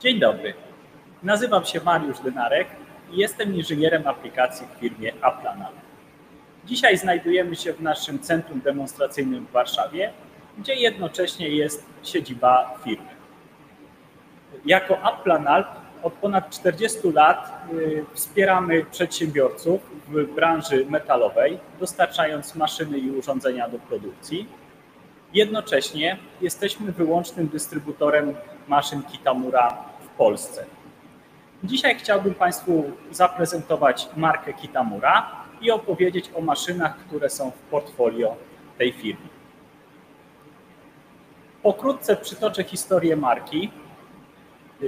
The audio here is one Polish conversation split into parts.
Dzień dobry. Nazywam się Mariusz Dynarek i jestem inżynierem aplikacji w firmie Aplanal. Dzisiaj znajdujemy się w naszym centrum demonstracyjnym w Warszawie, gdzie jednocześnie jest siedziba firmy. Jako Aplanal od ponad 40 lat y, wspieramy przedsiębiorców w branży metalowej, dostarczając maszyny i urządzenia do produkcji. Jednocześnie jesteśmy wyłącznym dystrybutorem maszyn Kitamura w Polsce. Dzisiaj chciałbym Państwu zaprezentować markę Kitamura i opowiedzieć o maszynach, które są w portfolio tej firmy. Pokrótce przytoczę historię marki.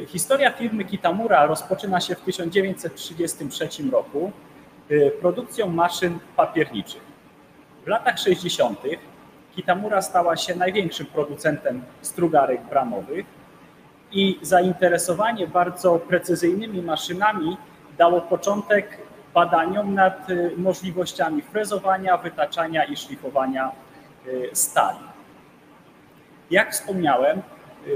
Historia firmy Kitamura rozpoczyna się w 1933 roku y, produkcją maszyn papierniczych. W latach 60. Kitamura stała się największym producentem strugarek bramowych i zainteresowanie bardzo precyzyjnymi maszynami dało początek badaniom nad y, możliwościami frezowania, wytaczania i szlifowania y, stali. Jak wspomniałem,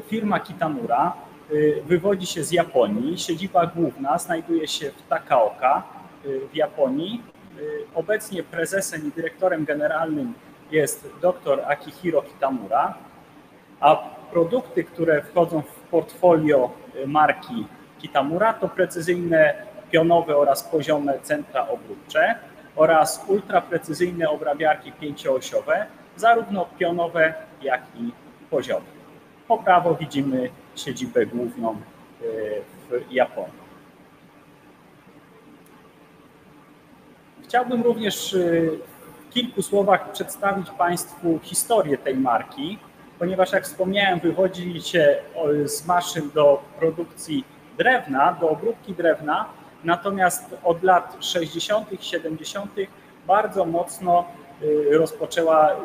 firma Kitamura Y, wywodzi się z Japonii. Siedziba główna znajduje się w Takaoka y, w Japonii. Y, obecnie prezesem i dyrektorem generalnym jest dr Akihiro Kitamura, a produkty, które wchodzą w portfolio marki Kitamura to precyzyjne pionowe oraz poziome centra obróbcze oraz ultraprecyzyjne obrabiarki pięcioosiowe, zarówno pionowe, jak i poziome. Po prawo widzimy siedzibę główną e, w Japonii. Chciałbym również e, w kilku słowach przedstawić Państwu historię tej marki, ponieważ jak wspomniałem, wywodzi się z maszyn do produkcji drewna, do obróbki drewna, natomiast od lat 60., 70. bardzo mocno e, rozpoczęła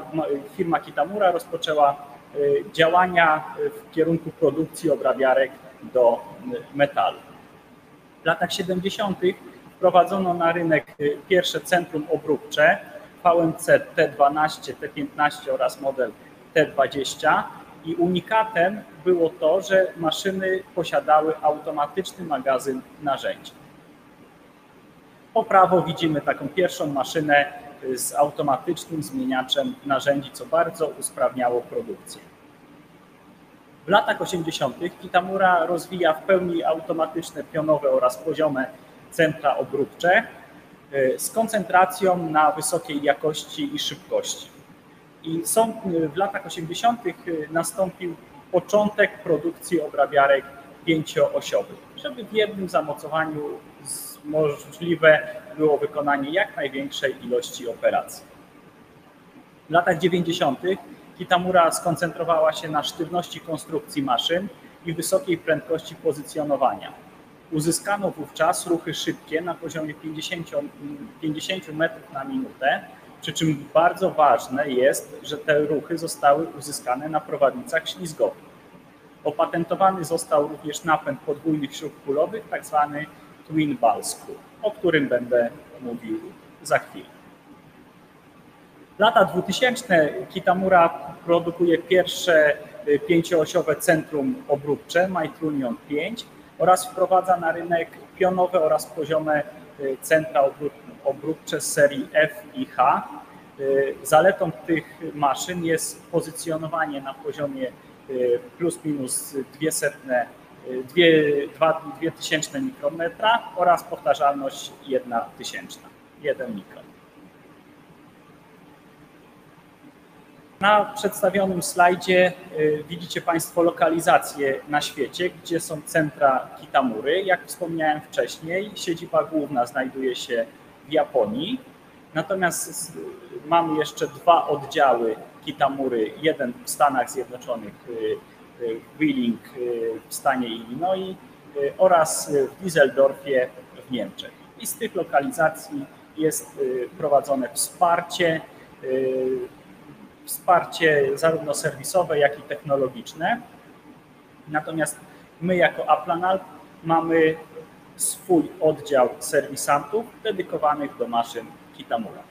firma Kitamura rozpoczęła Y, działania w kierunku produkcji obrabiarek do metalu. W latach 70. wprowadzono na rynek pierwsze centrum obróbcze VMC T12, T15 oraz model T20 i unikatem było to, że maszyny posiadały automatyczny magazyn narzędzi. Po prawo widzimy taką pierwszą maszynę z automatycznym zmieniaczem narzędzi, co bardzo usprawniało produkcję. W latach 80. Kitamura rozwija w pełni automatyczne pionowe oraz poziome centra obróbcze y, z koncentracją na wysokiej jakości i szybkości. I są, w latach 80. Y, nastąpił początek produkcji obrabiarek pięcioosiowych, żeby w jednym zamocowaniu możliwe było wykonanie jak największej ilości operacji. W latach 90. Kitamura skoncentrowała się na sztywności konstrukcji maszyn i wysokiej prędkości pozycjonowania. Uzyskano wówczas ruchy szybkie na poziomie 50, 50 metrów na minutę, przy czym bardzo ważne jest, że te ruchy zostały uzyskane na prowadnicach ślizgowych. Opatentowany został również napęd podwójnych śrub kulowych, tak zwany Twin Ball Screw, o którym będę mówił za chwilę. Lata 2000 Kitamura produkuje pierwsze y, pięcioosiowe centrum obróbcze Maitrunion 5 oraz wprowadza na rynek pionowe oraz poziome centra obróbcze serii F i H. Y, zaletą tych maszyn jest pozycjonowanie na poziomie plus minus 200 2000 mikrometra oraz powtarzalność 1 tysięczna, 1 mikron. Na przedstawionym slajdzie y, widzicie Państwo lokalizacje na świecie, gdzie są centra Kitamury. Jak wspomniałem wcześniej, siedziba główna znajduje się w Japonii, natomiast mamy jeszcze dwa oddziały Kitamury, jeden w Stanach Zjednoczonych, y, y, Wheeling w stanie Illinois oraz w Düsseldorfie w Niemczech. I z tych lokalizacji jest prowadzone wsparcie wsparcie zarówno serwisowe, jak i technologiczne. Natomiast my jako Aplanal mamy swój oddział serwisantów dedykowanych do maszyn Kitamura.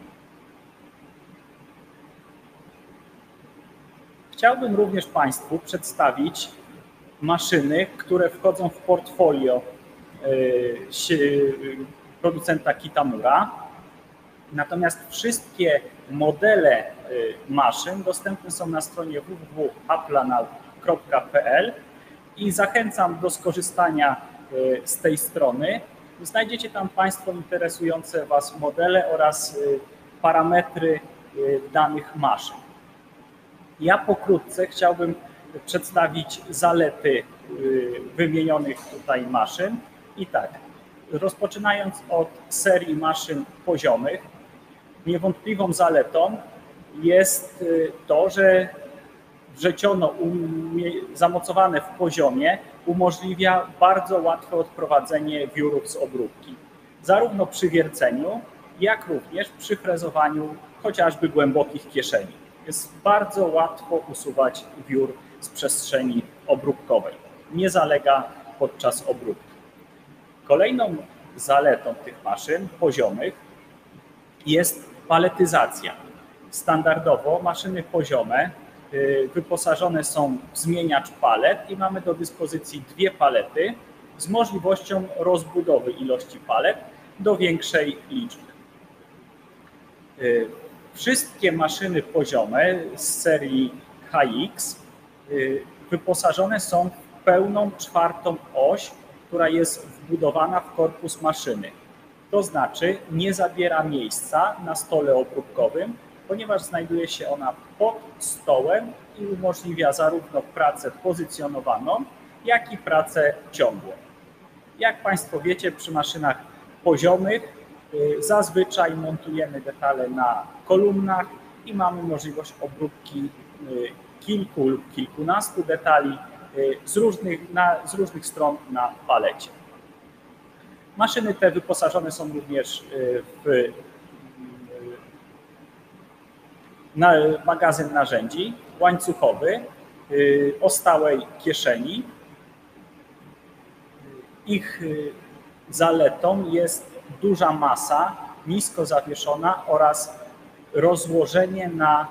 Chciałbym również Państwu przedstawić maszyny, które wchodzą w portfolio producenta Kitamura. Natomiast wszystkie modele maszyn dostępne są na stronie www.aplanal.pl i zachęcam do skorzystania z tej strony. Znajdziecie tam Państwo interesujące Was modele oraz parametry danych maszyn. Ja pokrótce chciałbym przedstawić zalety wymienionych tutaj maszyn. I tak, rozpoczynając od serii maszyn poziomych, niewątpliwą zaletą jest to, że wrzeciono zamocowane w poziomie umożliwia bardzo łatwe odprowadzenie wiórów z obróbki, zarówno przy wierceniu, jak również przy frezowaniu chociażby głębokich kieszeni. Jest bardzo łatwo usuwać wiór z przestrzeni obróbkowej. Nie zalega podczas obróbki. Kolejną zaletą tych maszyn poziomych jest paletyzacja. Standardowo maszyny poziome y, wyposażone są w zmieniacz palet i mamy do dyspozycji dwie palety z możliwością rozbudowy ilości palet do większej liczby. Y, wszystkie maszyny poziome z serii HX y, wyposażone są w pełną czwartą oś, która jest wbudowana w korpus maszyny. To znaczy nie zabiera miejsca na stole obróbkowym, ponieważ znajduje się ona pod stołem i umożliwia zarówno pracę pozycjonowaną, jak i pracę ciągłą. Jak Państwo wiecie, przy maszynach poziomych y, zazwyczaj montujemy detale na kolumnach i mamy możliwość obróbki y, kilku lub kilkunastu detali y, z różnych, na, z różnych stron na palecie. Maszyny te wyposażone są również w na magazyn narzędzi łańcuchowy o stałej kieszeni. Ich zaletą jest duża masa, nisko zawieszona oraz rozłożenie na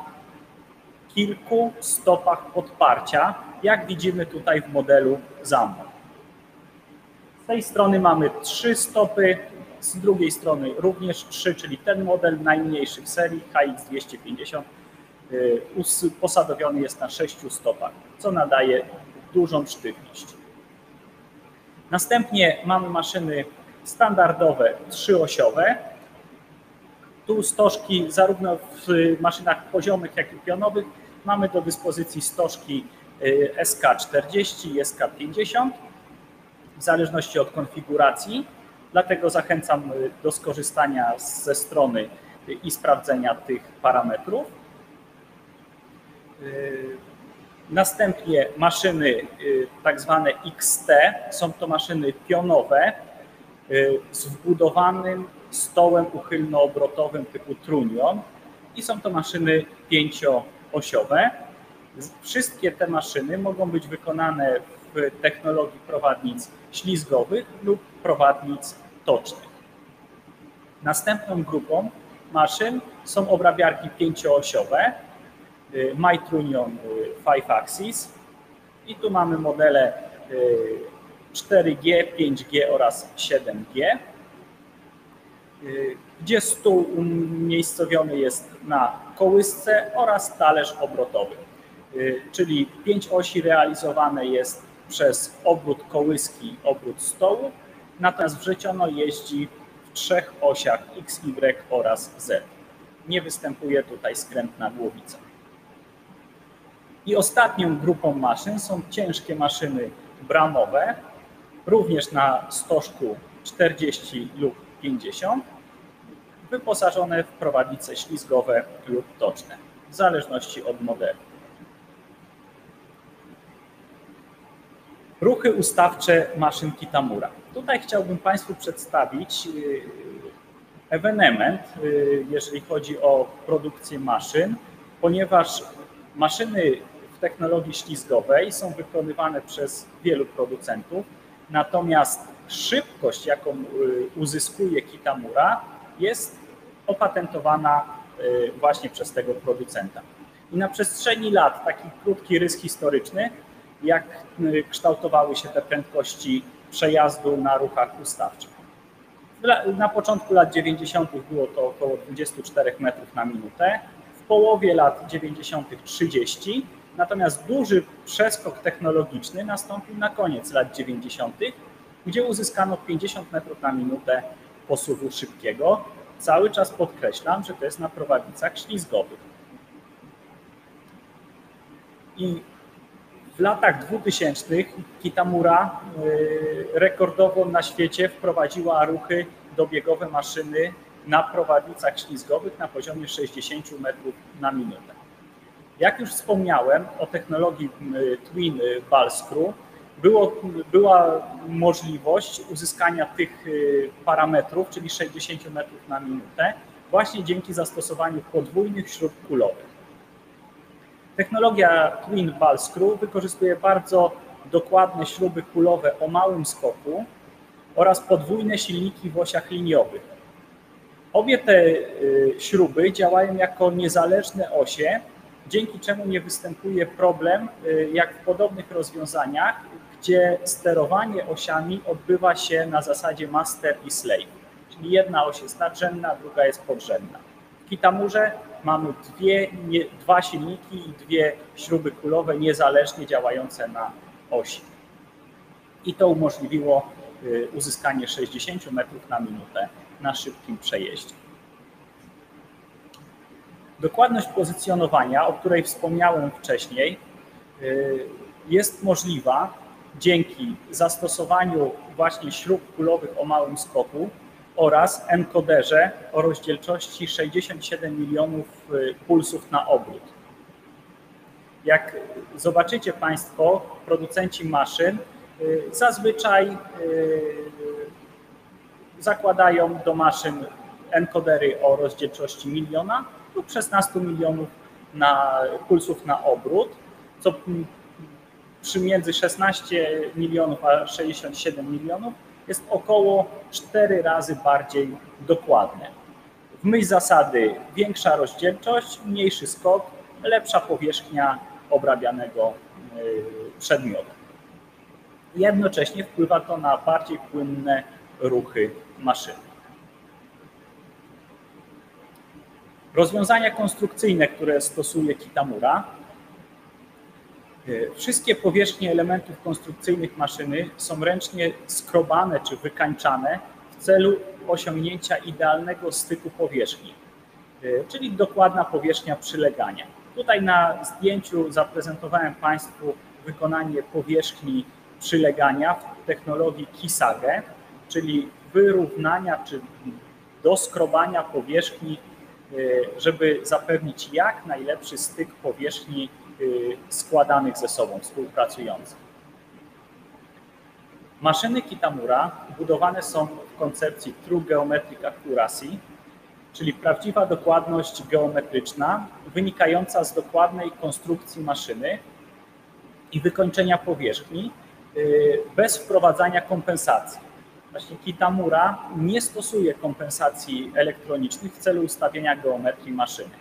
kilku stopach podparcia, jak widzimy tutaj w modelu Zambo. Z tej strony mamy trzy stopy, z drugiej strony również trzy, czyli ten model najmniejszy w serii HX250 y, posadowiony jest na sześciu stopach, co nadaje dużą sztywność. Następnie mamy maszyny standardowe trzyosiowe. Tu stożki zarówno w maszynach poziomych, jak i pionowych mamy do dyspozycji stożki y, SK40 i SK50 w zależności od konfiguracji. Dlatego zachęcam y, do skorzystania ze strony i sprawdzenia tych parametrów. Y, następnie maszyny tak zwane XT, są to maszyny pionowe z wbudowanym stołem uchylno-obrotowym typu Trunion i są to maszyny pięcioosiowe. Wszystkie te maszyny mogą być wykonane w technologii prowadnic ślizgowych lub prowadnic tocznych. Następną grupą maszyn są obrabiarki pięcioosiowe MyTrunion 5 Axis i tu mamy modele 4G, 5G oraz 7G, gdzie stół umiejscowiony jest na kołysce oraz talerz obrotowy. Czyli pięć osi realizowane jest przez obrót kołyski, obrót stołu, natomiast wrzeciono jeździ w trzech osiach X, Y oraz Z. Nie występuje tutaj skrętna głowica. I ostatnią grupą maszyn są ciężkie maszyny bramowe, również na stożku 40 lub 50, wyposażone w prowadnice ślizgowe lub toczne, w zależności od modelu. Ruchy ustawcze maszyn Kitamura. Tutaj chciałbym Państwu przedstawić y, ewenement, y, jeżeli chodzi o produkcję maszyn, ponieważ maszyny w technologii ślizgowej są wykonywane przez wielu producentów, natomiast szybkość, jaką y, uzyskuje Kitamura, jest opatentowana właśnie przez tego producenta. I na przestrzeni lat, taki krótki rys historyczny, jak kształtowały się te prędkości przejazdu na ruchach ustawczych. Na początku lat 90. było to około 24 metrów na minutę, w połowie lat 90. 30, natomiast duży przeskok technologiczny nastąpił na koniec lat 90., gdzie uzyskano 50 metrów na minutę posuwu szybkiego. Cały czas podkreślam, że to jest na prowadnicach ślizgowych. I w latach 2000 Kitamura y, rekordowo na świecie wprowadziła ruchy dobiegowe maszyny na prowadnicach ślizgowych na poziomie 60 metrów na minutę. Jak już wspomniałem o technologii y, Twin Ballscrew, było, była możliwość uzyskania tych y, parametrów, czyli 60 metrów na minutę, właśnie dzięki zastosowaniu podwójnych śrub kulowych. Technologia Twin Ball Screw wykorzystuje bardzo dokładne śruby kulowe o małym skoku oraz podwójne silniki w osiach liniowych. Obie te y, śruby działają jako niezależne osie, dzięki czemu nie występuje problem, y, jak w podobnych rozwiązaniach, gdzie sterowanie osiami odbywa się na zasadzie master i slave, czyli jedna oś jest nadrzędna, druga jest podrzędna. W Kitamurze mamy dwie, nie, dwa silniki i dwie śruby kulowe niezależnie działające na osi. I to umożliwiło y, uzyskanie 60 metrów na minutę na szybkim przejeździe. Dokładność pozycjonowania, o której wspomniałem wcześniej, y, jest możliwa dzięki zastosowaniu właśnie śrub kulowych o małym skoku oraz encoderze o rozdzielczości 67 milionów y, pulsów na obrót. Jak zobaczycie Państwo, producenci maszyn y, zazwyczaj y, zakładają do maszyn encodery o rozdzielczości miliona lub 16 milionów na pulsów na obrót, co przy między 16 milionów a 67 milionów jest około 4 razy bardziej dokładne. W myśl zasady większa rozdzielczość, mniejszy skok, lepsza powierzchnia obrabianego y, przedmiotu. Jednocześnie wpływa to na bardziej płynne ruchy maszyny. Rozwiązania konstrukcyjne, które stosuje Kitamura, wszystkie powierzchnie elementów konstrukcyjnych maszyny są ręcznie skrobane czy wykańczane w celu osiągnięcia idealnego styku powierzchni, e, czyli dokładna powierzchnia przylegania. Tutaj na zdjęciu zaprezentowałem Państwu wykonanie powierzchni przylegania w technologii Kisage, czyli wyrównania czy doskrobania powierzchni, e, żeby zapewnić jak najlepszy styk powierzchni składanych ze sobą, współpracujących. Maszyny Kitamura budowane są w koncepcji True Geometric Accuracy, czyli prawdziwa dokładność geometryczna wynikająca z dokładnej konstrukcji maszyny i wykończenia powierzchni y, bez wprowadzania kompensacji. Właśnie Kitamura nie stosuje kompensacji elektronicznych w celu ustawienia geometrii maszyny.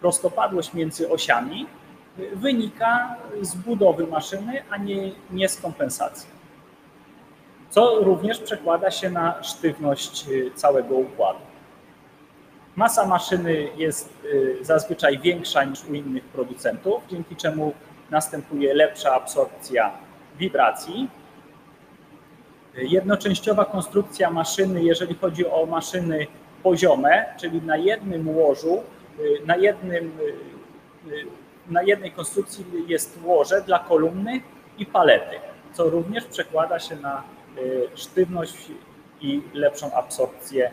Prostopadłość między osiami wynika z budowy maszyny, a nie, nie z kompensacji. Co również przekłada się na sztywność y, całego układu. Masa maszyny jest y, zazwyczaj większa niż u innych producentów, dzięki czemu następuje lepsza absorpcja wibracji. Jednoczęściowa konstrukcja maszyny, jeżeli chodzi o maszyny poziome, czyli na jednym łożu, y, na jednym na jednej konstrukcji jest łoże dla kolumny i palety, co również przekłada się na y, sztywność i lepszą absorpcję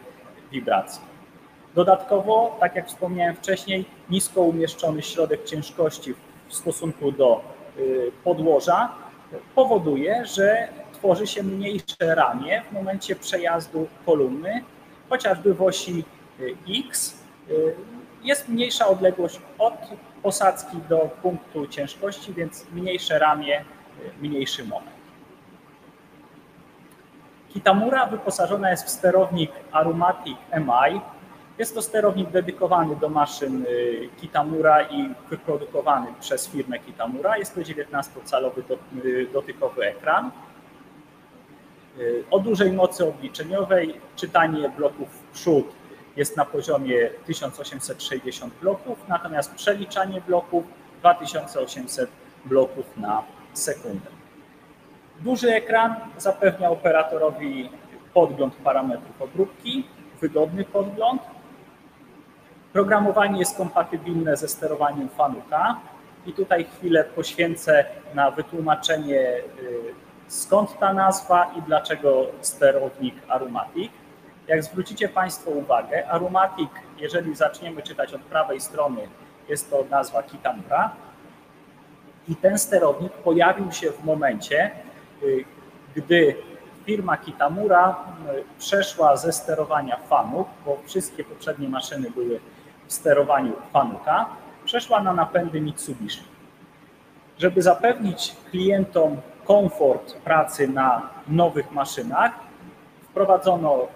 wibracji. Dodatkowo, tak jak wspomniałem wcześniej, nisko umieszczony środek ciężkości w stosunku do y, podłoża powoduje, że tworzy się mniejsze ramię w momencie przejazdu kolumny, chociażby w osi y, X jest mniejsza odległość od posadzki do punktu ciężkości, więc mniejsze ramię, mniejszy moment. Kitamura wyposażona jest w sterownik Aromatic MI, Jest to sterownik dedykowany do maszyn y, Kitamura i wyprodukowany przez firmę Kitamura. Jest to 19-calowy y, dotykowy ekran. Y, o dużej mocy obliczeniowej czytanie bloków przód jest na poziomie 1860 bloków, natomiast przeliczanie bloków 2800 bloków na sekundę. Duży ekran zapewnia operatorowi podgląd parametrów obróbki, wygodny podgląd. Programowanie jest kompatybilne ze sterowaniem Fanuka i tutaj chwilę poświęcę na wytłumaczenie y, skąd ta nazwa i dlaczego sterownik Aromatic. Jak zwrócicie Państwo uwagę, Aromatic, jeżeli zaczniemy czytać od prawej strony, jest to nazwa Kitamura i ten sterownik pojawił się w momencie, y, gdy firma Kitamura y, przeszła ze sterowania Fanuc, bo wszystkie poprzednie maszyny były w sterowaniu Fanuka, przeszła na napędy Mitsubishi. Żeby zapewnić klientom komfort pracy na nowych maszynach, wprowadzono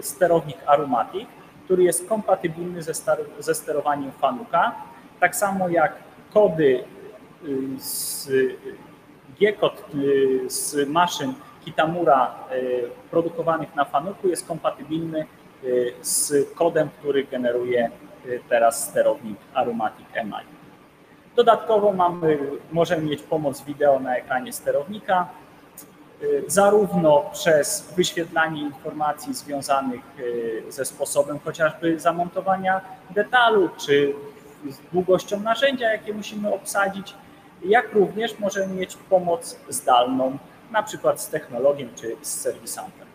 sterownik Aromatic, który jest kompatybilny ze, ze sterowaniem Fanuka, tak samo jak kody z G-kod y, z maszyn Kitamura y, produkowanych na Fanuku jest kompatybilny y, z kodem, który generuje teraz sterownik Aromatic MI. Dodatkowo mamy, możemy mieć pomoc wideo na ekranie sterownika, zarówno przez wyświetlanie informacji związanych ze sposobem chociażby zamontowania detalu, czy długością narzędzia, jakie musimy obsadzić, jak również możemy mieć pomoc zdalną, na przykład z technologiem czy z serwisantem.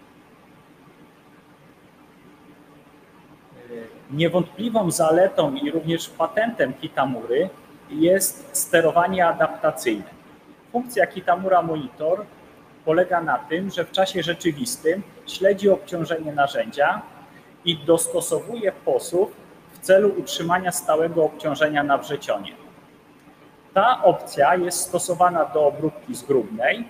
Niewątpliwą zaletą i również patentem Kitamury jest sterowanie adaptacyjne. Funkcja Kitamura Monitor polega na tym, że w czasie rzeczywistym śledzi obciążenie narzędzia i dostosowuje posuw w celu utrzymania stałego obciążenia na wrzecionie. Ta opcja jest stosowana do obróbki zgrubnej.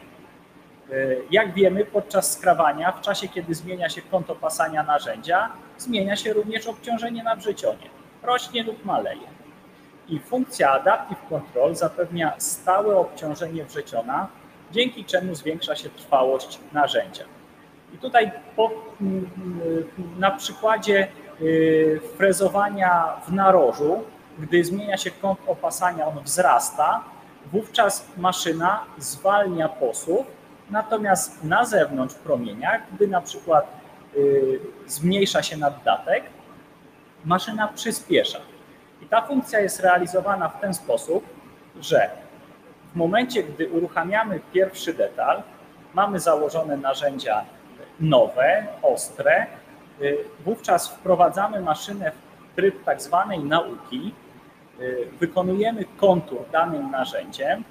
Jak wiemy, podczas skrawania, w czasie kiedy zmienia się kąt opasania narzędzia, zmienia się również obciążenie na wrzecionie. Rośnie lub maleje. I funkcja Adaptive Control zapewnia stałe obciążenie wrzeciona, dzięki czemu zwiększa się trwałość narzędzia. I tutaj po, na przykładzie y, frezowania w narożu gdy zmienia się kąt opasania, on wzrasta, wówczas maszyna zwalnia posuw, natomiast na zewnątrz w promieniach, gdy na przykład y, zmniejsza się naddatek, maszyna przyspiesza. I ta funkcja jest realizowana w ten sposób, że w momencie, gdy uruchamiamy pierwszy detal, mamy założone narzędzia nowe, ostre, y, wówczas wprowadzamy maszynę w tryb tak zwanej nauki, Y, wykonujemy kontur danym narzędziem.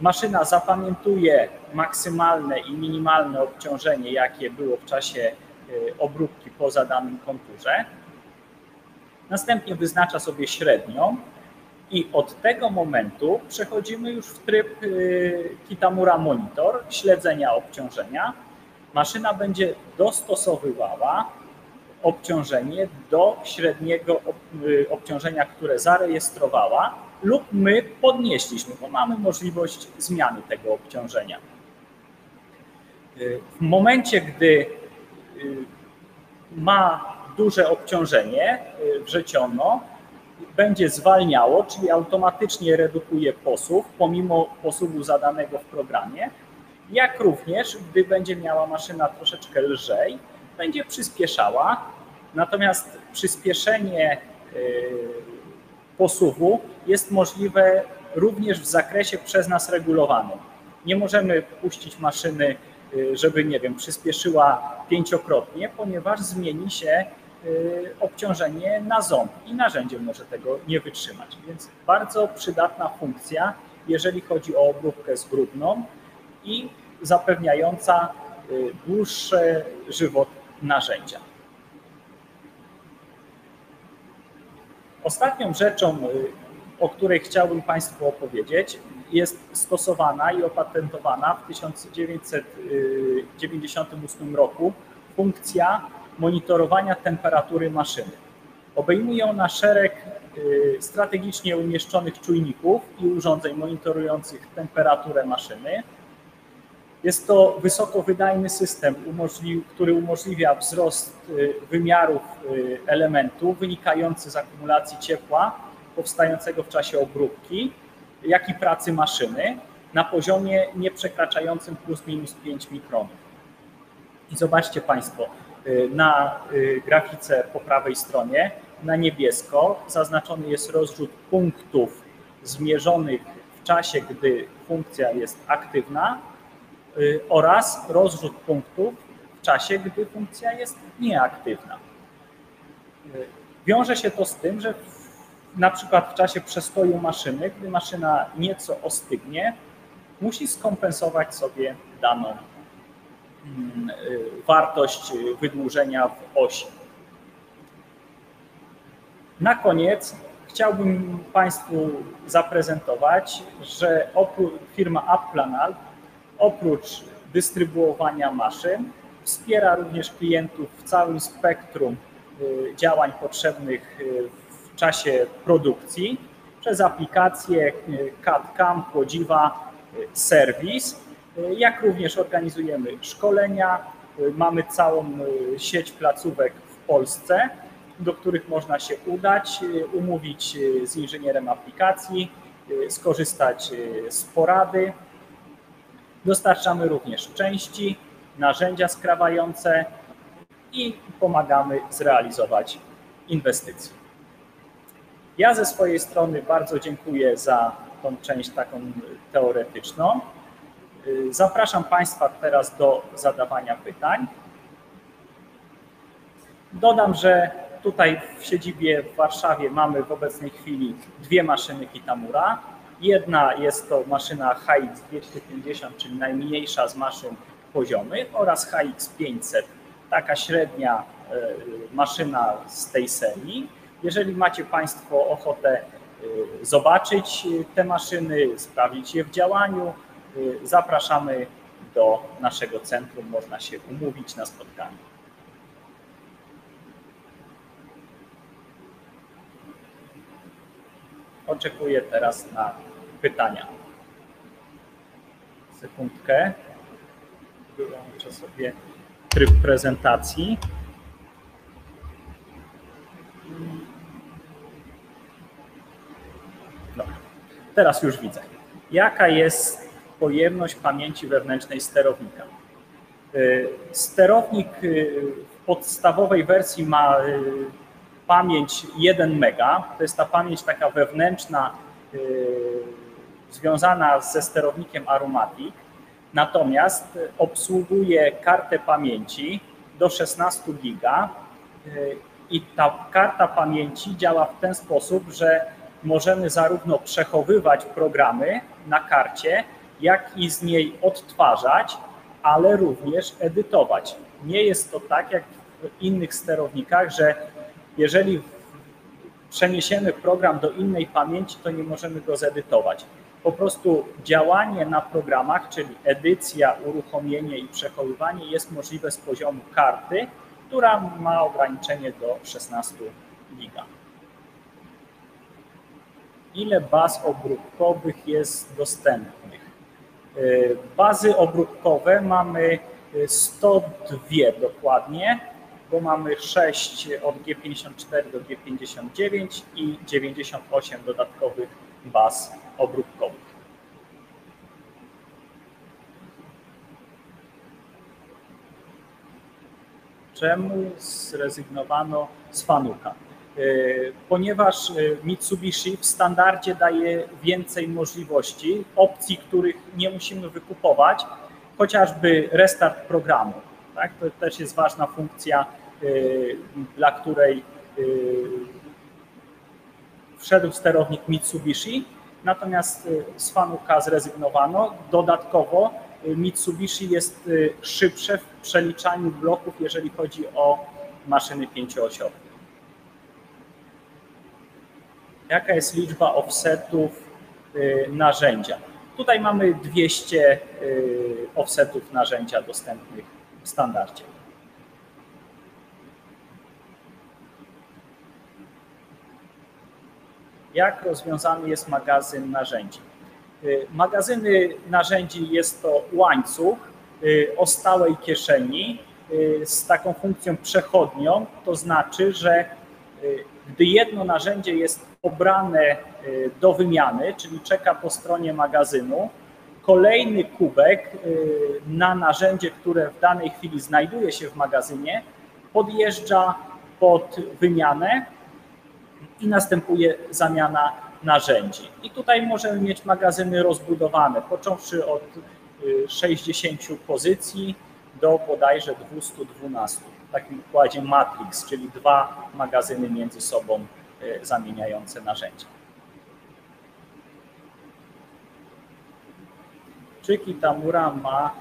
Maszyna zapamiętuje maksymalne i minimalne obciążenie, jakie było w czasie y, obróbki po zadanym konturze. Następnie wyznacza sobie średnią i od tego momentu przechodzimy już w tryb y, Kitamura Monitor, śledzenia obciążenia. Maszyna będzie dostosowywała obciążenie do średniego y, obciążenia, które zarejestrowała, lub my podnieśliśmy, bo mamy możliwość zmiany tego obciążenia. Y, w momencie, gdy ma duże obciążenie wrzeciono, będzie zwalniało, czyli automatycznie redukuje posuw, pomimo posuwu zadanego w programie, jak również, gdy będzie miała maszyna troszeczkę lżej, będzie przyspieszała, natomiast przyspieszenie y, posuwu jest możliwe również w zakresie przez nas regulowanym. Nie możemy puścić maszyny, y, żeby, nie wiem, przyspieszyła pięciokrotnie, ponieważ zmieni się obciążenie na ząb i narzędzie może tego nie wytrzymać. Więc bardzo przydatna funkcja, jeżeli chodzi o obróbkę zgrubną i zapewniająca dłuższy żywot narzędzia. Ostatnią rzeczą, y, o której chciałbym Państwu opowiedzieć, jest stosowana i opatentowana w 1998 roku funkcja monitorowania temperatury maszyny. Obejmuje ona szereg strategicznie umieszczonych czujników i urządzeń monitorujących temperaturę maszyny. Jest to wysokowydajny system, który umożliwia wzrost wymiarów elementu wynikający z akumulacji ciepła powstającego w czasie obróbki, jak i pracy maszyny na poziomie nie przekraczającym plus minus 5 mikronów. I zobaczcie Państwo, na grafice po prawej stronie na niebiesko zaznaczony jest rozrzut punktów zmierzonych w czasie, gdy funkcja jest aktywna oraz rozrzut punktów w czasie, gdy funkcja jest nieaktywna. Wiąże się to z tym, że na przykład w czasie przestoju maszyny, gdy maszyna nieco ostygnie, musi skompensować sobie daną wartość wydłużenia w osi. Na koniec chciałbym Państwu zaprezentować, że firma Applanal oprócz dystrybuowania maszyn wspiera również klientów w całym spektrum działań potrzebnych w czasie produkcji przez aplikacje CAD-CAM, Podziwa, serwis, jak również organizujemy szkolenia. Mamy całą sieć placówek w Polsce, do których można się udać, umówić z inżynierem aplikacji, skorzystać z porady. Dostarczamy również części, narzędzia skrawające i pomagamy zrealizować inwestycje. Ja ze swojej strony bardzo dziękuję za tą część taką teoretyczną. Zapraszam Państwa teraz do zadawania pytań. Dodam, że tutaj w siedzibie w Warszawie mamy w obecnej chwili dwie maszyny Kitamura. Jedna jest to maszyna HX250, czyli najmniejsza z maszyn poziomych oraz HX500, taka średnia maszyna z tej serii. Jeżeli macie Państwo ochotę zobaczyć te maszyny, sprawdzić je w działaniu, zapraszamy do naszego centrum, można się umówić na spotkanie. Oczekuję teraz na pytania. Sekundkę. Wyłączę sobie tryb prezentacji. No, teraz już widzę. Jaka jest pojemność pamięci wewnętrznej sterownika? Sterownik w podstawowej wersji ma pamięć 1 mega. To jest ta pamięć taka wewnętrzna, związana ze sterownikiem Aromatic. Natomiast obsługuje kartę pamięci do 16 giga i ta karta pamięci działa w ten sposób, że możemy zarówno przechowywać programy na karcie, jak i z niej odtwarzać, ale również edytować. Nie jest to tak jak w innych sterownikach, że jeżeli przeniesiemy program do innej pamięci, to nie możemy go zedytować. Po prostu działanie na programach, czyli edycja, uruchomienie i przechowywanie jest możliwe z poziomu karty, która ma ograniczenie do 16 giga. Ile baz obróbkowych jest dostępnych? Bazy obróbkowe mamy 102 dokładnie, bo mamy 6 od G54 do G59 i 98 dodatkowych baz obróbkowych. Czemu zrezygnowano z Fanuka? Ponieważ Mitsubishi w standardzie daje więcej możliwości, opcji, których nie musimy wykupować, chociażby restart programu. Tak? To też jest ważna funkcja, dla której wszedł sterownik Mitsubishi, natomiast z Fanuka zrezygnowano. Dodatkowo Mitsubishi jest szybsze w przeliczaniu bloków, jeżeli chodzi o maszyny pięcioosiowe. jaka jest liczba offsetów y, narzędzia. Tutaj mamy 200 y, offsetów narzędzia dostępnych w standardzie. Jak rozwiązany jest magazyn narzędzi? Y, magazyny narzędzi jest to łańcuch o stałej kieszeni z taką funkcją przechodnią, to znaczy, że gdy jedno narzędzie jest pobrane do wymiany, czyli czeka po stronie magazynu, kolejny kubek na narzędzie, które w danej chwili znajduje się w magazynie, podjeżdża pod wymianę i następuje zamiana narzędzi. I tutaj możemy mieć magazyny rozbudowane, począwszy od 60 pozycji do bodajże 212 w takim układzie matrix, czyli dwa magazyny między sobą zamieniające narzędzia. Czy Kitamura ma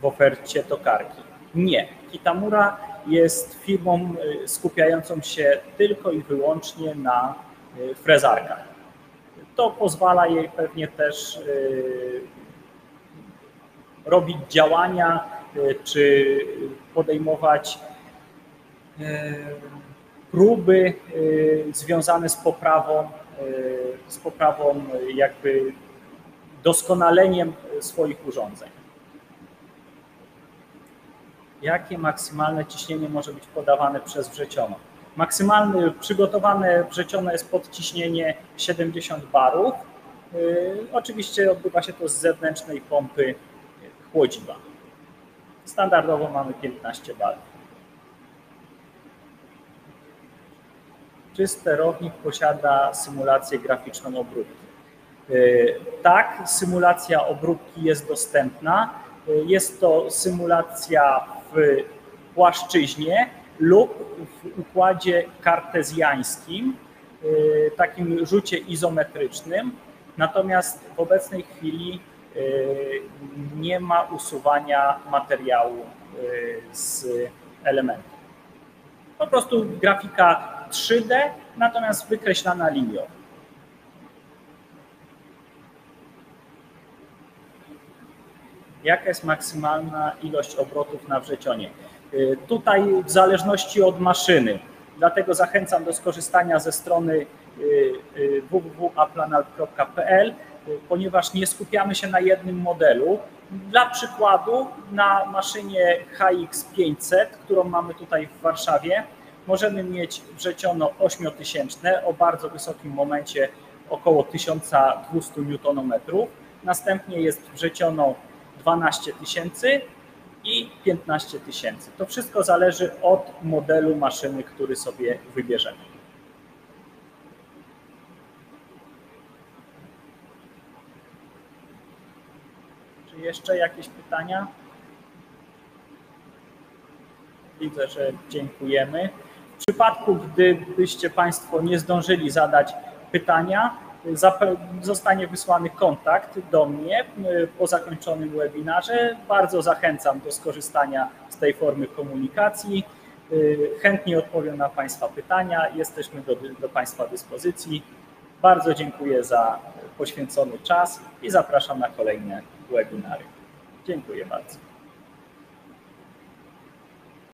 w ofercie tokarki? Nie. Kitamura jest firmą skupiającą się tylko i wyłącznie na frezarkach. To pozwala jej pewnie też robić działania czy podejmować próby związane z poprawą, z poprawą jakby doskonaleniem swoich urządzeń. Jakie maksymalne ciśnienie może być podawane przez wrzeciono? Maksymalne przygotowane wrzecione jest podciśnienie 70 barów. Oczywiście odbywa się to z zewnętrznej pompy chłodziwa. Standardowo mamy 15 barów. Czy sterownik posiada symulację graficzną obróbki? Tak, symulacja obróbki jest dostępna. Jest to symulacja w płaszczyźnie lub w układzie kartezjańskim, takim rzucie izometrycznym. Natomiast w obecnej chwili nie ma usuwania materiału z elementów. Po prostu grafika 3D, natomiast wykreślana linią. Jaka jest maksymalna ilość obrotów na wrzecionie? Tutaj w zależności od maszyny, dlatego zachęcam do skorzystania ze strony www.aplanal.pl, ponieważ nie skupiamy się na jednym modelu. Dla przykładu na maszynie HX500, którą mamy tutaj w Warszawie, możemy mieć wrzeciono 8000 o bardzo wysokim momencie około 1200 Nm. Następnie jest wrzeciono 12 tysięcy i 15 tysięcy. To wszystko zależy od modelu maszyny, który sobie wybierzemy. Czy jeszcze jakieś pytania? Widzę, że dziękujemy. W przypadku, gdybyście Państwo nie zdążyli zadać pytania, zostanie wysłany kontakt do mnie po zakończonym webinarze. Bardzo zachęcam do skorzystania z tej formy komunikacji. Chętnie odpowiem na Państwa pytania. Jesteśmy do, do Państwa dyspozycji. Bardzo dziękuję za poświęcony czas i zapraszam na kolejne webinary. Dziękuję bardzo.